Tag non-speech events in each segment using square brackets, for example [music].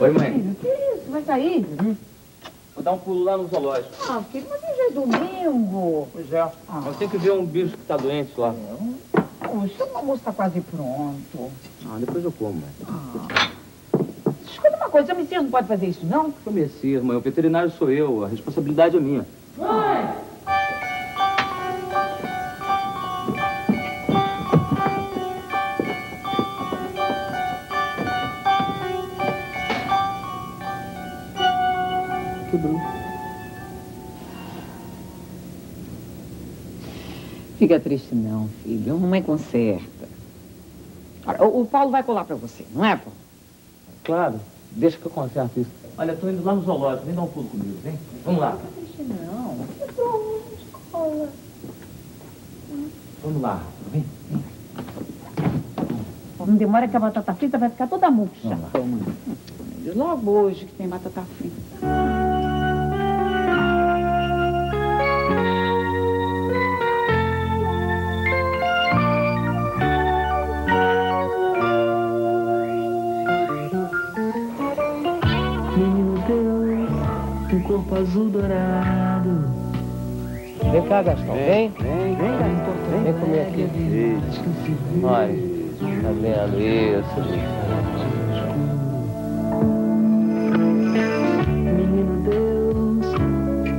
Oi, mãe. Filho, que isso? Vai sair? Uhum. Vou dar um pulo lá no zoológico. Ah, filho, mas hoje é domingo. Pois é. Ah. Eu tenho que ver um bicho que tá doente lá. Poxa, o almoço tá quase pronto. Ah, depois eu como, mãe. Ah. Escuta uma coisa, o Messias não pode fazer isso, não? O Messias, mãe. O veterinário sou eu. A responsabilidade é minha. Mãe! Fica triste não, filho. A mamãe conserta. Ora, o, o Paulo vai colar pra você, não é, Paulo? Claro. Deixa que eu conserto isso. Olha, eu tô indo lá no zoológico. Vem dar um pulo comigo, vem. Vamos lá. Não fica triste não. Cola. Vamos lá. Vem, vem. Não demora que a batata frita vai ficar toda murcha. Vamos lá. Logo hoje que tem batata frita. Cá, Gastão. Vem. Vem, Vem, Gastão. Vem comer aqui. Olha, tá vendo isso? Menino Deus,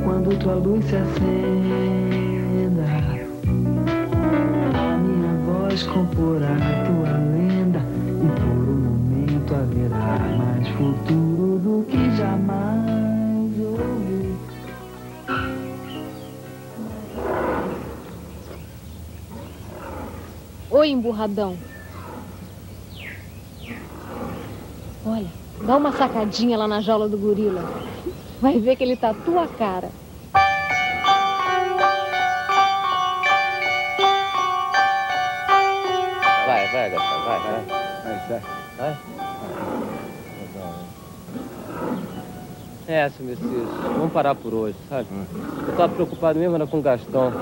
quando tua luz se acenda, minha voz comporá tua Oi, emburradão. Olha, dá uma sacadinha lá na jaula do gorila. Vai ver que ele tá a tua cara. Vai, vai, Gastão. Vai, vai. Vai, sai. Vai. É, seu Messias, vamos parar por hoje, sabe? Eu tava preocupado mesmo era com o Gastão.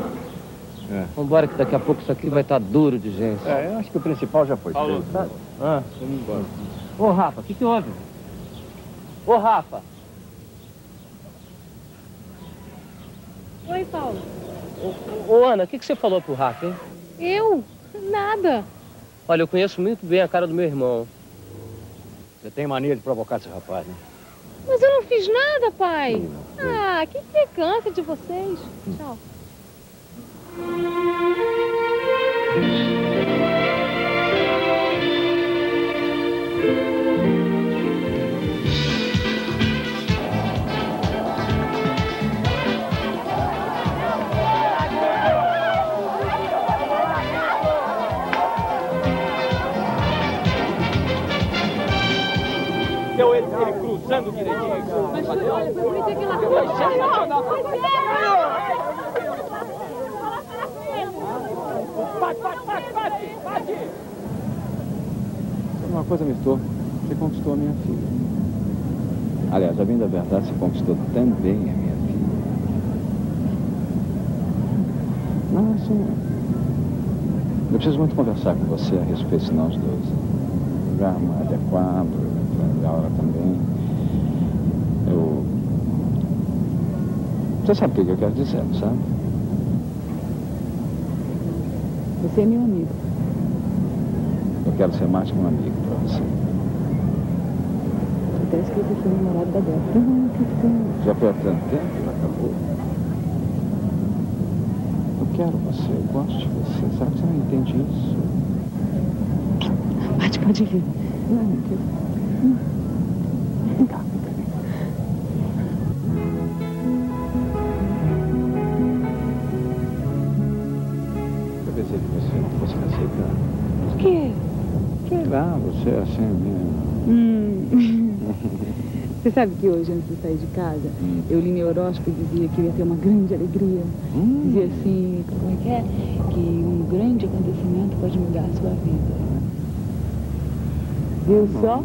É. Vambora que daqui a pouco isso aqui vai estar duro de gente. É, eu acho que o principal já foi Paulo, feito. sabe? Ah. Vamos embora. Ô, Rafa, o que que houve? Ô, Rafa. Oi, Paulo. Ô, ô, Ana, o que que você falou pro Rafa, hein? Eu? Nada. Olha, eu conheço muito bem a cara do meu irmão. Você tem mania de provocar esse rapaz, né? Mas eu não fiz nada, pai. Ah, que implicância de vocês. Tchau. Ele cruzando direitinho. Mas olha, foi por isso que Uma coisa, Mistor, você conquistou a minha filha. Aliás, a bem da verdade, você conquistou também a minha filha. Não, assim, eu preciso muito conversar com você a respeito de nós dois. O lugar adequado, a hora também. Eu... Você sabe o que eu quero dizer, sabe? Você é meu amigo. Eu quero ser mais que um amigo para você. Até esqueci que sou namorado da Débora. Uhum, Já foi há tanto tempo, já acabou. Eu quero você, eu gosto de você. Sabe que você não entende isso? Pode, pode vir. Não, não quero. Hum. [laughs] Você sabe que hoje, antes de sair de casa, Hum. eu li no horóscopo e dizia que eu ia ter uma grande alegria. Hum. Dizia assim, como é que é? Que um grande acontecimento pode mudar a sua vida. Viu só?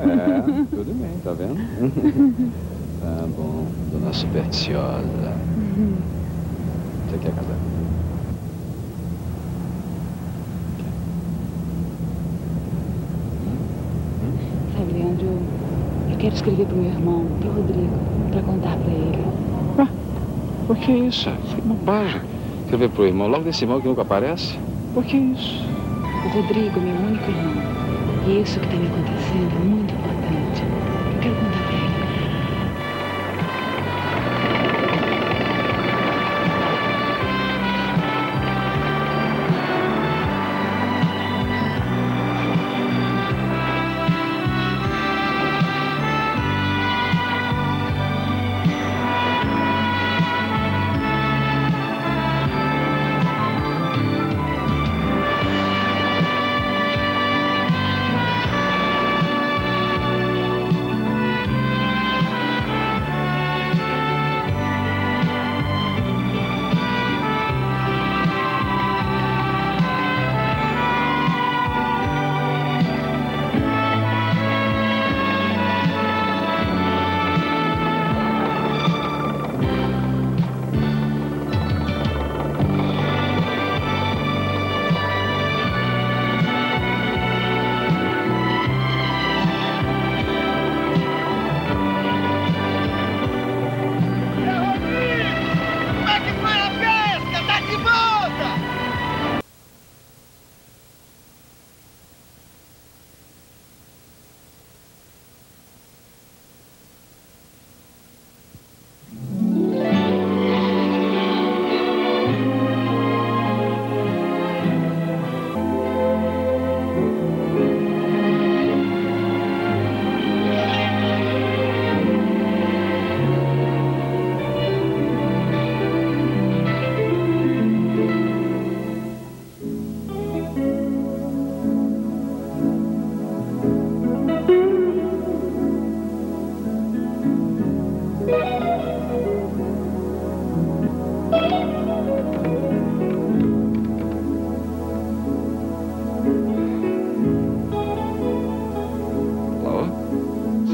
É, tudo [laughs] bem, tá vendo? [laughs] tá bom, dona supersticiosa. Você quer casar comigo? Eu, quero escrever pro meu irmão, pro Rodrigo, pra contar pra ele. Por que isso? Que bobagem. Escrever pro irmão, logo desse irmão que nunca aparece? Por que isso? O Rodrigo é meu único irmão. E isso que tá me acontecendo é muito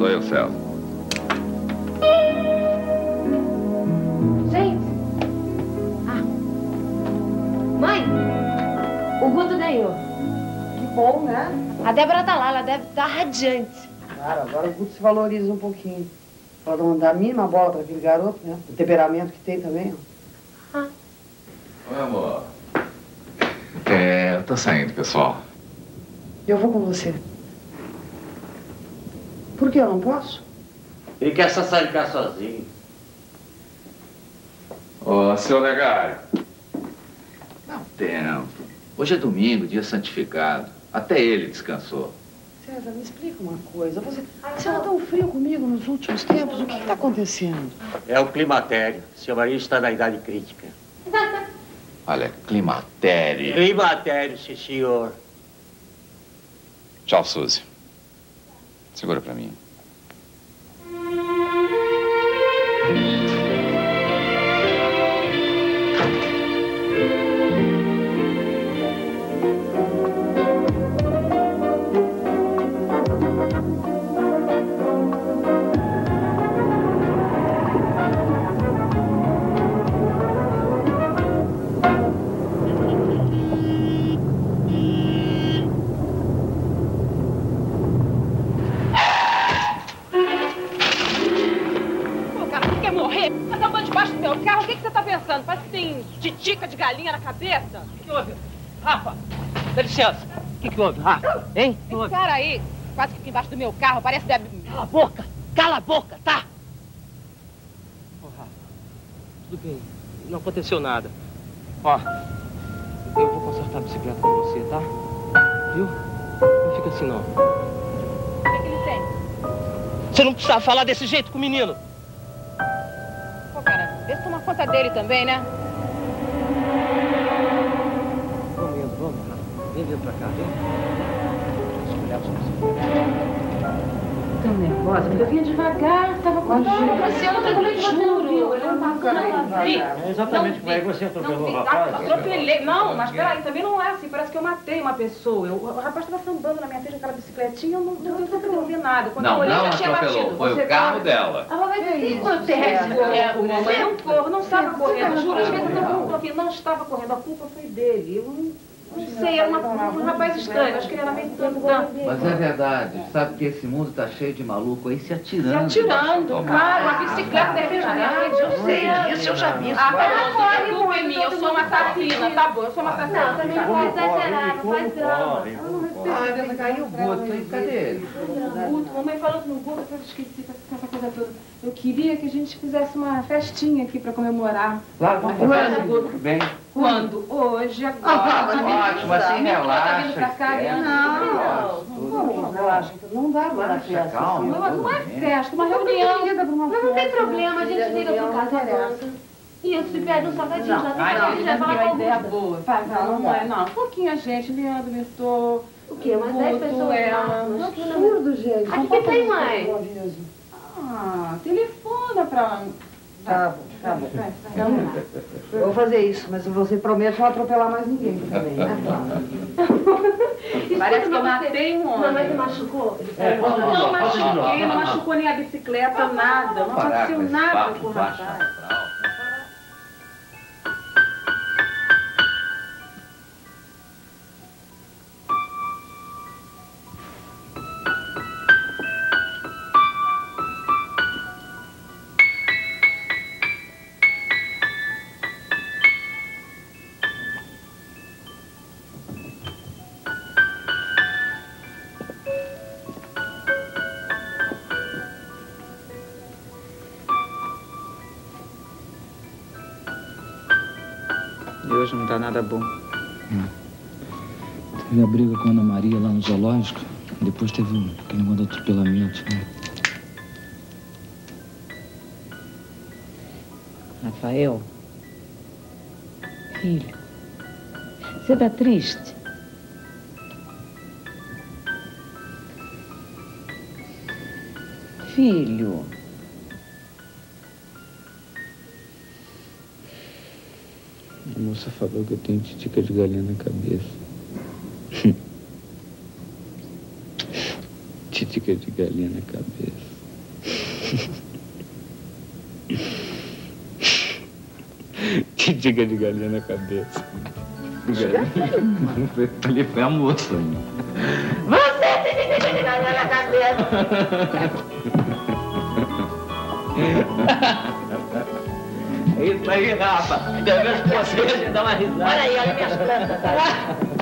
Sou eu, Celso. Gente! Ah. Mãe! O Guto ganhou. Que bom, né? A Débora tá lá, ela deve estar radiante. Claro, agora o Guto se valoriza um pouquinho. Pode não dar a mínima bola para aquele garoto, né? O temperamento que tem também, ó. Oi, amor. É, eu tô saindo, pessoal. Eu vou com você. Por que eu não posso? Ele quer só sair de casa sozinho. Ô, seu Legário. Dá um tempo. Hoje é domingo, dia santificado. Até ele descansou. César, me explica uma coisa. Você, você anda tão frio comigo nos últimos tempos. O que está acontecendo? É o climatério. Seu marido está na idade crítica. [laughs] Olha, climatério. Climatério, sim, senhor. Tchau, Suzy. Segura pra mim. Tá pensando? Parece que tem titica de galinha na cabeça. O que houve? Rafa, dá licença. O que, que houve, Rafa? Hein? Que Esse houve? cara aí, quase que embaixo do meu carro, parece deve... Cala a boca! Cala a boca, tá? Ô, Rafa, tudo bem. Não aconteceu nada. Ó, eu vou consertar a bicicleta com você, tá? Viu? Não fica assim, não. O que, que ele tem? Você não precisa falar desse jeito com o menino. Conta dele também, né? Vamos vamos. Vem vindo pra cá, vem. Eu olhar sua bicicleta. Tão nervosa, mas eu vinha devagar, tava com Imagina. Você eu você não viu? Ele não passou, não vi. É exatamente como é que você atropelou Não, o rapaz. atropelei. Não, mas peraí, também não é assim. Parece que eu matei uma pessoa. Eu- o rapaz estava sambando na minha frente com aquela bicicletinha, eu não, não, não, não vi nada. Quando eu olhei, já tinha batido. Você tá- dela. Ah, mas quanto terrestre é, mamãe? Não corro, não estava correndo. Juro, às vezes eu não, não, não estava correndo. A culpa foi dele. Eu não, Não sei, era uma, um rapaz estranho, acho que ele era meio tantã. Mas é verdade, sabe que esse mundo tá cheio de maluco aí se atirando. Se atirando, claro, a bicicleta de repente na minha frente, eu sei Isso eu já vi. Ah, tá bom, não é minha, eu sou uma assassina, tá bom, eu sou uma assassina. Não, também não pode exagerar, não faz drama. Ah, mas caiu o Guto, hein? Cadê ele? Guto, mamãe falando no Guto, eu esqueci com essa coisa toda. Eu queria que a gente fizesse uma festinha aqui pra comemorar. Claro, vamos fazer. Tudo bem. Quando? Hoje, agora. Ah, ótimo, assim relaxa. Tá pra cá, não. Não, relaxa, não dá para festa. calma. Não, não é festa, uma reunião. Mas não tem problema, a gente liga pro casamento. Isso, e pede um salgadinho já não, já já fala uma ideia o Guto. boa. Vai, vai, não, não é, não. Pouquinha gente, Leandro, Mirtô. O quê? Umas 10 Guto, pessoas? ela. Não, Absurdo, gente. Aqui que tem mais. Ah, telefona pra... Tá bom, tá bom. Vai, vai, vamos lá. Eu vou fazer isso, mas você promete não atropelar mais ninguém também. Parece que eu matei um homem. Mamãe se machucou? É, Não de novo. machuquei, não machucou nem a bicicleta, nada. Não aconteceu nada com o rapaz. Tá nada bom. Teve a briga com a Ana Maria lá no zoológico. Depois teve um- aquele negócio do atropelamento. Né? Rafael, filho, você tá triste? Filho, moça falou que eu tenho titica de galinha na cabeça. [laughs] titica de galinha na cabeça. [laughs] titica de galinha na cabeça. Ali [laughs] foi a moça. Você tem que ter na cabeça. É isso aí, Rafa. Ainda vejo você dá uma risada. Olha aí, olha minhas plantas. tá? [laughs]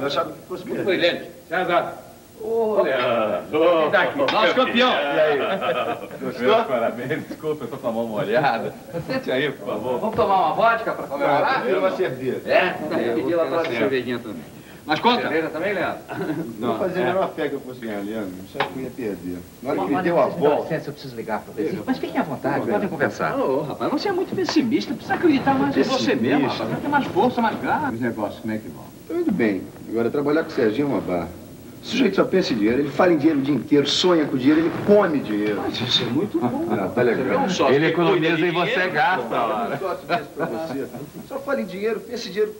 Eu achava que fosse Foi, Lene. César. Ô, Leandro. daqui. Nosso campeão. E aí? Gostou? Parabéns, desculpa, eu tô com a mão molhada. Sente aí, por favor. Vamos tomar uma vodka para comemorar? Primeiro uma cerveja. É? Eu pedi lá para cervejinha também. Mas conta. Cerveja também, Leandro? Não fazia a é. menor fé que eu fosse ganhar, Leandro. Não que eu ia perder. Na hora que ele Mas, deu a me volta. licença, eu preciso ligar para você. Mas fiquem à vontade, podem conversar. Ô, rapaz, você é muito pessimista. Precisa acreditar mais em você mesmo, rapaz. Ter mais força, mais garra. Os negócios, como é que vão? Tudo bem. Agora, trabalhar com o Serginho é uma barra. O sujeito só pensa em dinheiro, ele fala em dinheiro o dia inteiro, sonha com dinheiro, ele come dinheiro. Mas isso é muito bom. Ah, tá legal. Um sócio Ele economiza e você dinheiro, gasta, não gosto disso pra você. Só fala em dinheiro, pensa em dinheiro.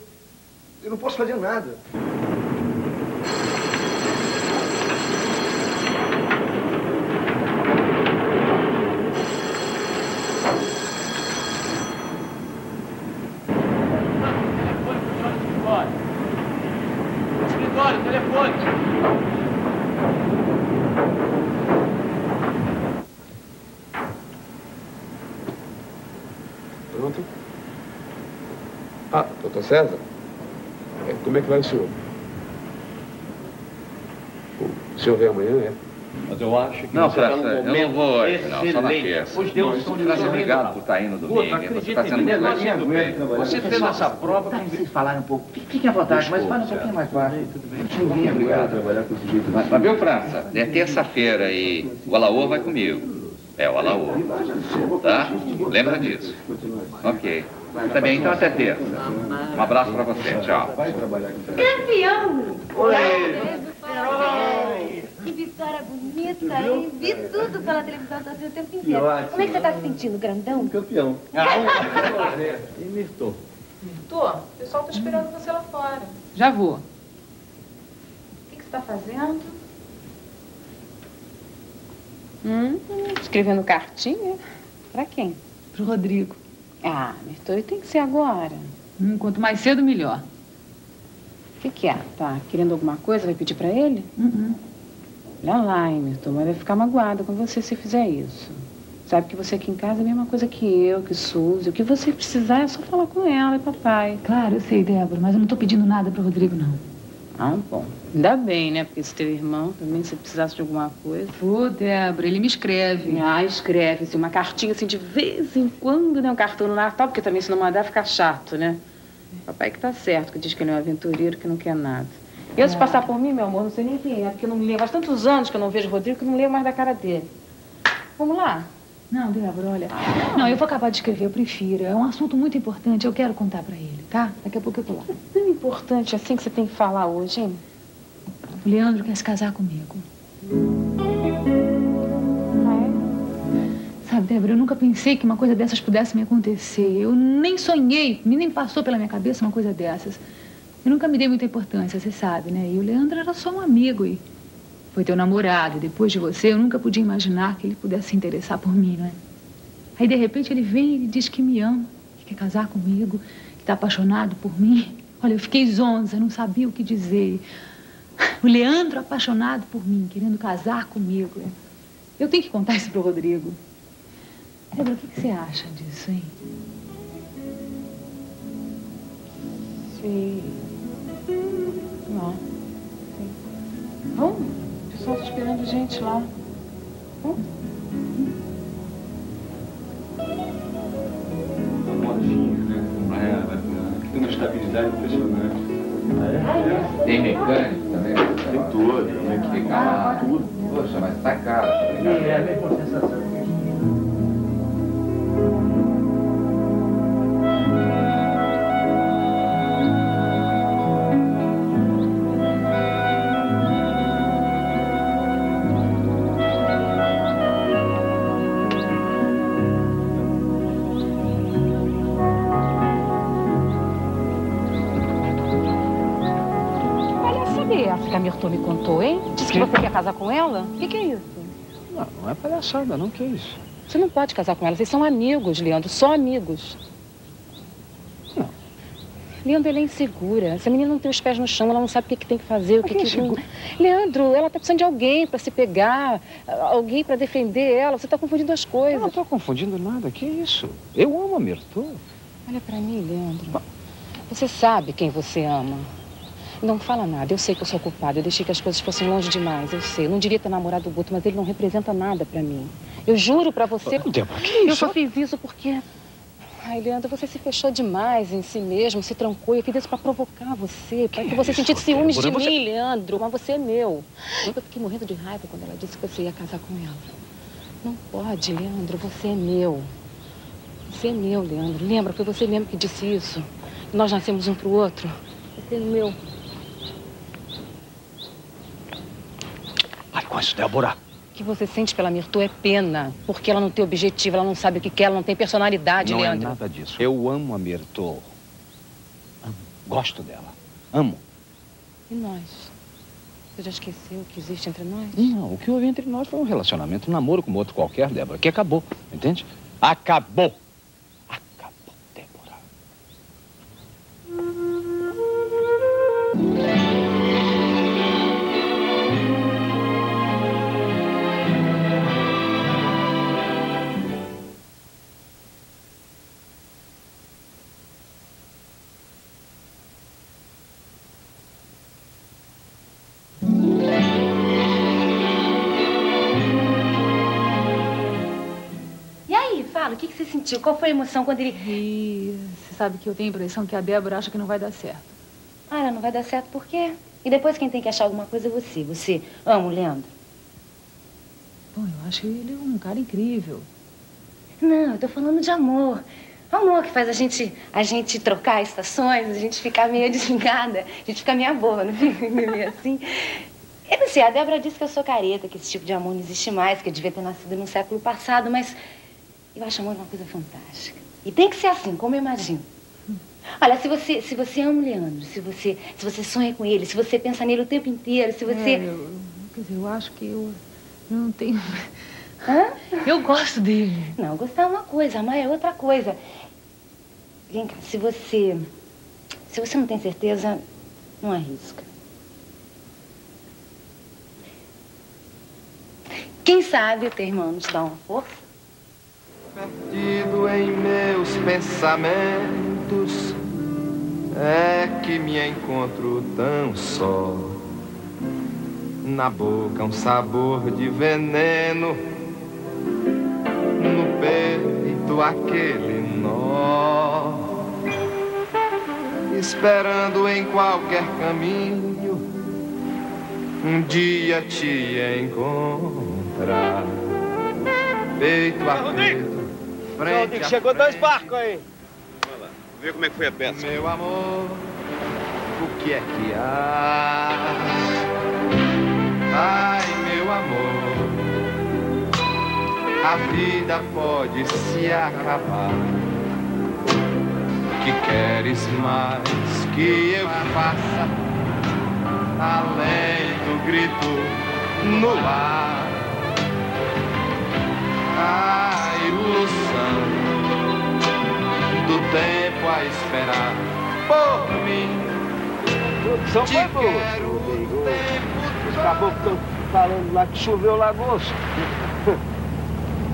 Eu não posso fazer nada. Escritório, telefone. Pronto? Ah, doutor César? É, como é que vai o senhor? O senhor vem amanhã, é? Mas eu acho que Não, você França, num eu não momento vou hoje, não, só na terça. Os deuses estão de França, obrigado por estar indo domingo. Guto, Você acredita está sendo muito bem. Você fez essa prova para vocês falarem um pouco. Fiquem à vontade, mas fale um pouquinho mais baixo. Ninguém é obrigado a trabalhar com esse jeito. Mas, mas viu, França? É terça-feira e o Alaô vai comigo. É, o Alaô. Tá? Lembra disso. Ok. Tá bem, então até terça. Um abraço para você. Tchau. Vai trabalhar com Campeão! Oi! Que vitória bonita, hein? Vi tudo pela televisão, tô assim o tempo inteiro. Como é que você tá se sentindo, grandão? Campeão. E Mirtou? Tô, o pessoal tá esperando você lá fora. já vou. O que, que você está fazendo? Hum, escrevendo cartinha? Pra quem? Pro Rodrigo. Ah, Mirtoi, tem que ser agora. Hum, quanto mais cedo, melhor. O que, que é? Tá querendo alguma coisa? Vai pedir pra ele? Uhum. Olha lá, hein, Mirtoi, mas vai ficar magoada com você se fizer isso. Sabe que você aqui em casa é a mesma coisa que eu, que Suzy. O que você precisar é só falar com ela e papai. Claro, eu sei, Débora, mas eu não tô pedindo nada pro Rodrigo, não. Ah, bom. Ainda bem, né? Porque esse teu irmão também, se precisasse de alguma coisa. Ô, Débora, ele me escreve. Ah, escreve, assim, uma cartinha assim de vez em quando, né? Um cartão no Natal, porque também se não mandar fica chato, né? Papai que tá certo, que diz que ele é um aventureiro, que não quer nada. Eu, se passar por mim, meu amor, não sei nem quem é, porque eu não me lembro. Faz tantos anos que eu não vejo o Rodrigo que eu não lembro mais da cara dele. Vamos lá? Não, Débora, olha. Não, eu vou acabar de escrever, eu prefiro. É um assunto muito importante, eu quero contar pra ele, tá? Daqui a pouco eu tô lá. É tão importante assim que você tem que falar hoje, hein? O Leandro quer se casar comigo. Sabe, Débora, eu nunca pensei que uma coisa dessas pudesse me acontecer. Eu nem sonhei, nem passou pela minha cabeça uma coisa dessas. Eu nunca me dei muita importância, você sabe, né? E o Leandro era só um amigo e foi teu namorado. Depois de você, eu nunca podia imaginar que ele pudesse se interessar por mim, né? Aí, de repente, ele vem e diz que me ama, que quer casar comigo, que está apaixonado por mim. Olha, eu fiquei zonza, não sabia o que dizer. O Leandro apaixonado por mim, querendo casar comigo. Eu tenho que contar isso pro Rodrigo. Débora, o que, que você acha disso, hein? Sei. Não. Sei. Vamos? O pessoal tá esperando gente lá. Vamos? Modinha, né? É, vai tem uma estabilidade impressionante. Tem mecânico também? Tem tudo. Tem que ficar lá. Tudo. Poxa, mas tá caro. É, a mesma sensação. que a Mirton me contou, hein? Disse que, que você quer casar com ela? O que, que, é isso? Não, não é palhaçada, não. Que é isso? Você não pode casar com ela. Vocês são amigos, Leandro. Só amigos. Não. Leandro, ela é insegura. Essa menina não tem os pés no chão. Ela não sabe o que, que tem que fazer. O que, que, que... Não... Leandro, ela tá precisando de alguém para se pegar. Alguém para defender ela. Você tá confundindo as coisas. Eu não tô confundindo nada. Que isso? Eu amo a Mirton. Olha para mim, Leandro. Você sabe quem você ama. Não fala nada. Eu sei que eu sou culpada. Eu deixei que as coisas fossem longe demais. Eu sei. Eu não devia ter namorado o Guto, mas ele não representa nada pra mim. Eu juro pra você. Débora, que isso? Eu só fiz isso porque. Ai, Leandro, você se fechou demais em si mesmo, se trancou. Eu fiz isso pra provocar você, pra que, que você isso, sentisse ciúmes Débora, de você... mim, Leandro. Mas você é meu. Eu fiquei morrendo de raiva quando ela disse que você ia casar com ela. Não pode, Leandro. Você é meu. Você é meu, Leandro. Lembra? Foi você mesmo que disse isso. Nós nascemos um pro outro. Você é meu. Com isso, Débora. O que você sente pela Mirtu é pena, porque ela não tem objetivo, ela não sabe o que quer, ela não tem personalidade, não Leandro. Não é nada disso. Eu amo a Mirtu. Amo. Gosto dela. Amo. E nós? Você já esqueceu o que existe entre nós? Não, o que houve entre nós foi um relacionamento, um namoro como outro qualquer, Débora, que acabou, entende? Acabou. Acabou, sentiu? Qual foi a emoção quando ele... E você sabe que eu tenho a impressão que a Débora acha que não vai dar certo. Ah, ela não vai dar certo por quê? E depois quem tem que achar alguma coisa é você. Você ama o Leandro? Bom, eu acho ele um cara incrível. Não, eu tô falando de amor. Amor que faz a gente, a gente trocar estações, a gente ficar meio [laughs] desligada, a gente ficar meio boa, [laughs] não fica meio assim. Eu não sei, a Débora disse que eu sou careta, que esse tipo de amor não existe mais, que eu devia ter nascido no século passado, mas eu acho amor uma coisa fantástica. E tem que ser assim, como eu imagino. Olha, se você, se você ama o Leandro, se você, se você sonha com ele, se você pensa nele o tempo inteiro, se você... É, eu, quer dizer, eu acho que eu, eu não tenho... Hã? [laughs] Eu gosto dele. Não, gostar é uma coisa, amar é outra coisa. Vem cá, se você... Se você não tem certeza, não arrisca. Quem sabe o teu irmão nos dá uma força? Perdido em meus pensamentos, é que me encontro tão só. Na boca um sabor de veneno, no peito aquele nó. Esperando em qualquer caminho, um dia te encontrar. Peito a peito, frente a chegou dois barcos aí. Vai lá, vê como é que foi a peça. Meu amor, o que é que há? Ai, meu amor, a vida pode se acabar. Que queres mais que eu faça? Além do grito no ar, a ilusão do tempo a esperar por mim. São Te foi quero o tempo Os caboclos estão falando lá que choveu lagosta. [laughs]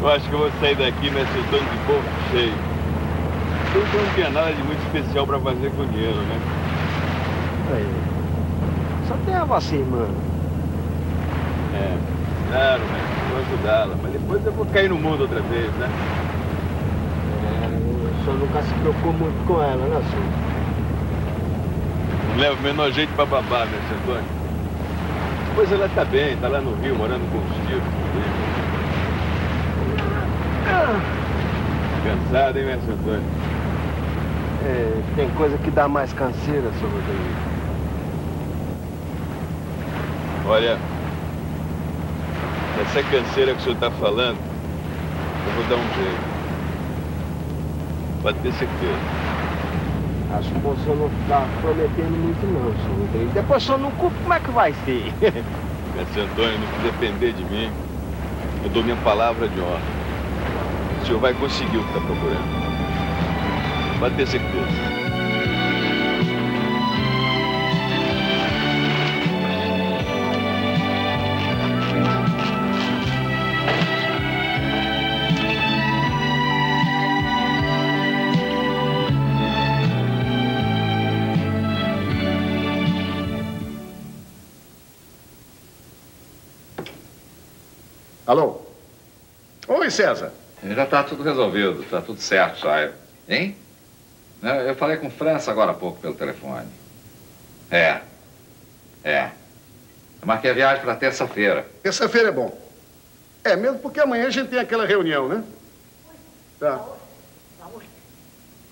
Eu acho que eu vou sair daqui me acertando de bolso cheio. Eu não tinha nada de muito especial pra fazer com dinheiro, né? Aí. Só tem a você, mano. É, claro, né? Vou ajudá-la, mas depois eu vou cair no mundo outra vez, né? É, o senhor nunca se preocupou muito com ela, né, senhor? Não leva o menor jeito pra babar, né, seu Antônio? Pois ela tá bem, tá lá no Rio, morando com os tios. Cansada, hein, Mestre Antônio? É, tem coisa que dá mais canseira, senhor Rodrigo. Olha, essa canseira que o senhor está falando, eu vou dar um jeito. Pode ter certeza. Acho que o senhor não está prometendo muito não, senhor Rodrigo. Depois o senhor não cumpre, como é que vai ser? [laughs] Mestre Antônio, que depender de mim, eu dou minha palavra de honra. O senhor vai conseguir o que está procurando. Pode ter certeza. Alô? Oi, César. Já está tudo resolvido, está tudo certo, já. Hein? Né, Eu falei com França agora há pouco pelo telefone. É. É. Eu marquei a viagem para terça-feira. Terça-feira é bom. É, mesmo porque amanhã a gente tem aquela reunião, né? Tá.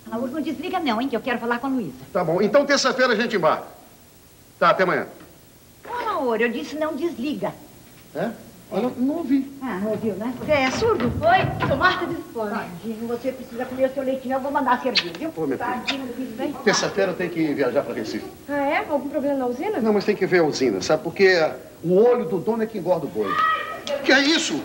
Laúr, não desliga não, hein, que eu quero falar com a Luísa. Tá bom. Então terça-feira a gente embarca. Tá, até amanhã. Ô, Laúr, eu disse não desliga. É? Olha, não ouvi. Ah, não ouviu, né? Você é surdo? Oi, sou Marta de Fome. Tadinho, você precisa comer o seu leitinho, eu vou mandar servir, viu? Ô, filha. Tadinho, do filho bem. Terça-feira tem que viajar para Recife. Ah, é? Algum problema na usina? Não, mas tem que ver a usina, sabe? Porque o olho do dono é que engorda o boi. Que é isso?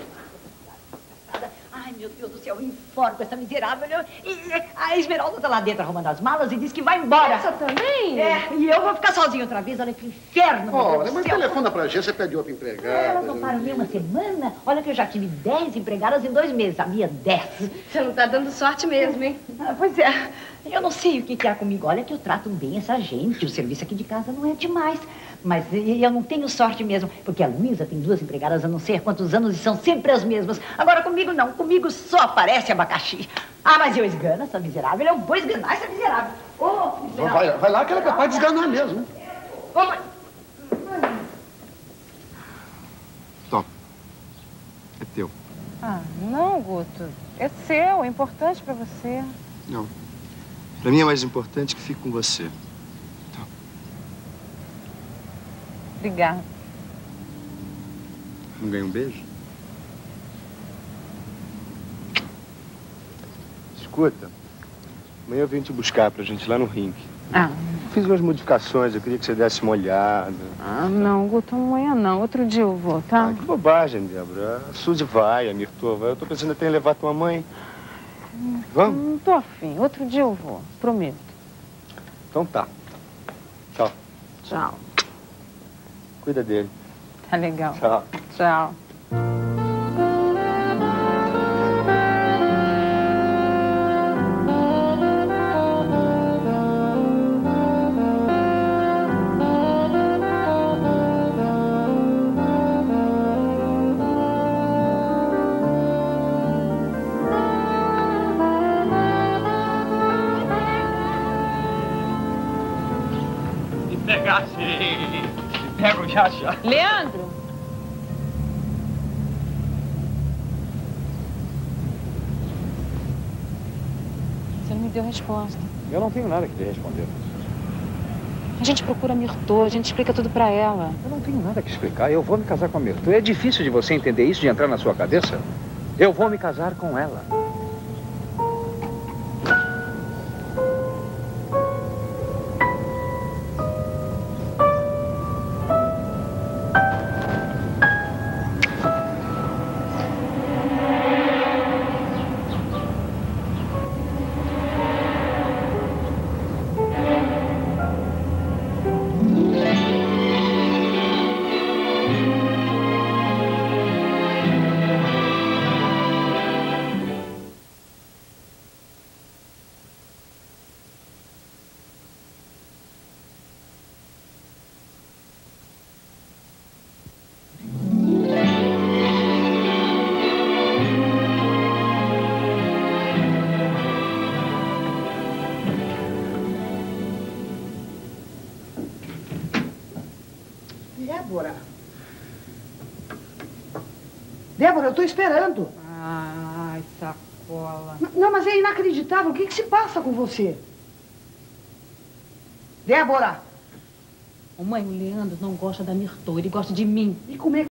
Céu, eu enforco essa miserável. Eu- E, a Esmeralda tá lá dentro arrumando as malas e diz que vai embora. Essa também? É, e eu vou ficar sozinha outra vez. Olha que inferno, Olha, mas telefona pra agência, pede outra empregada. Elas não param nem uma semana. Olha que eu já tive dez empregadas em dois meses. Sabia? Dez. Você não tá dando sorte mesmo, hein? Ah, pois é. Eu não sei o que, que há comigo. Olha que eu trato bem essa gente. O serviço aqui de casa não é demais. Mas eu não tenho sorte mesmo. Porque a Luísa tem duas empregadas há não sei há quantos anos e são sempre as mesmas. Agora comigo não. Comigo só aparece abacaxi. Ah, mas eu esgano essa miserável. Eu vou esganar essa miserável. Ô, miserável. Vai, vai lá que ela é capaz de esganar mesmo. Ô, mãe. Tom, é teu. Ah, não, Guto. É seu, é importante pra você. Não. Pra mim é mais importante que fique com você. Obrigada. Não ganha um beijo? Escuta, Amanhã eu venho te buscar pra gente ir lá no ringue. Ah. Fiz umas modificações, eu queria que você desse uma olhada. Ah, não, Guto, amanhã não. Outro dia eu vou, tá? Ah, que bobagem, Débora. A Suzy vai, a Mirtua vai. Eu tô pensando até em levar tua mãe. Vamos? Não tô afim. Outro dia eu vou, prometo. Então tá. Tchau. Tchau. Cuida dele. Tá legal. Tchau. Tchau. Me já já. Leandro! Você não me deu resposta. Eu não tenho nada que lhe responder. A gente procura a Mirtô, a gente explica tudo pra ela. Eu não tenho nada que explicar. Eu vou me casar com a Mirtu. É difícil de você entender isso, de entrar na sua cabeça? Eu vou me casar com ela. Tô esperando. Ai, sacola. Não, mas é inacreditável. O que, que se passa com você? Débora! Ô, mãe, o Leandro não gosta da Mirtô, ele gosta de mim. E como é